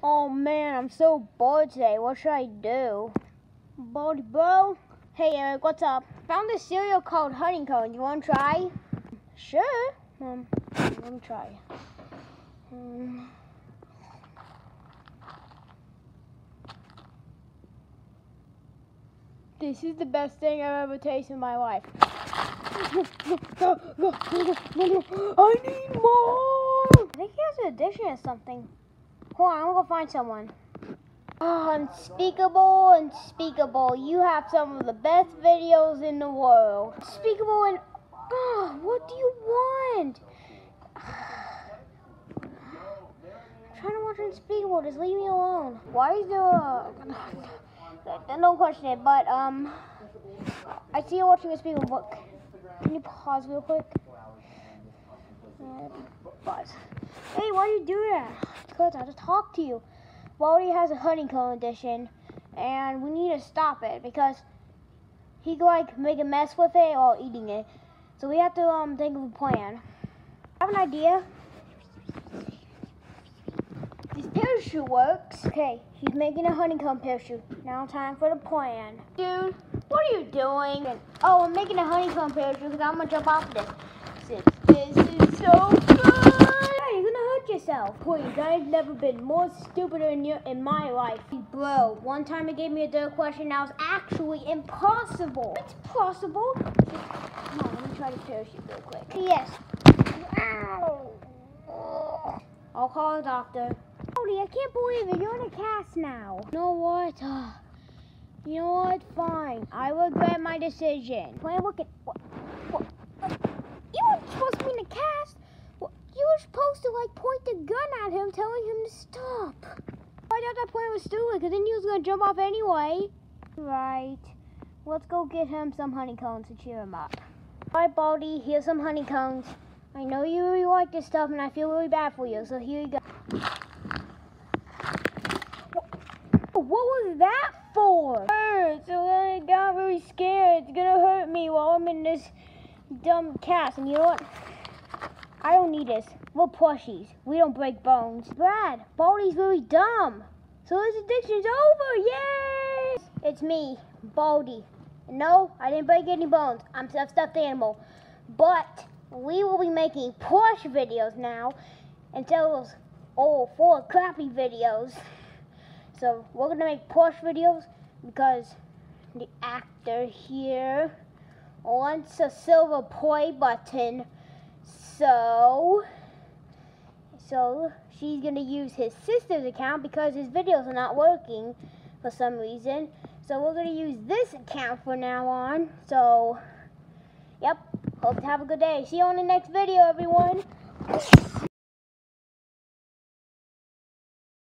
Oh man, I'm so bored today. What should I do? Baldi bro? Hey Erik, what's up? Found this cereal called Honeycomb. You wanna try? Sure. Um, let me try. Um, this is the best thing I've ever tasted in my life. I need more! I think he has an addition or something. Hold on, I'm gonna go find someone. Oh, unspeakable, unspeakable. You have some of the best videos in the world. Unspeakable and... Oh, what do you want? I'm trying to watch Unspeakable. Just leave me alone. Why is there a... Don't question it, but, um... I see you watching Unspeakable, but... Can you pause real quick? Uh, pause. Hey, why do you do that? Because I just talked to you. Baldi has a honeycomb edition, and we need to stop it because he could like make a mess with it while eating it. So we have to um think of a plan. I have an idea. This parachute works. Okay, he's making a honeycomb parachute. Now time for the plan. Dude, what are you doing? Oh, I'm making a honeycomb parachute because I'm gonna jump off this. Since this is so good. Hey, you're gonna hurt yourself. Please, I've never been more stupider in your in my life. Bro, one time it gave me a dirt question that was actually impossible. It's possible. Come on, let me try to parachute real quick. Yes. Ow. I'll call a doctor. Cody, I can't believe it. You're in a cast now. You know what? Uh, you know what? Fine. I regret my decision. Wait, look at what? what? You weren't supposed to be in a cast. Supposed to like point the gun at him, telling him to stop. I thought that plan was stupid, because then he was gonna jump off anyway. Right. Let's go get him some honeycombs to cheer him up. Alright, Baldi, here's some honeycombs. I know you really like this stuff, and I feel really bad for you, so here you go. What was that for? Hurts. So I got really scared. It's gonna hurt me while I'm in this dumb cast. And you know what? I don't need this. We're plushies. We don't break bones. Brad, Baldi's really dumb. So his addiction's over. Yay! It's me, Baldi. No, I didn't break any bones. I'm a stuffed animal. But we will be making plush videos now of those old four crappy videos. So we're gonna make plush videos because the actor here wants a silver play button. So, so she's gonna use his sister's account because his videos are not working for some reason. So we're gonna use this account for now on. So, yep. Hope to have a good day. See you on the next video, everyone.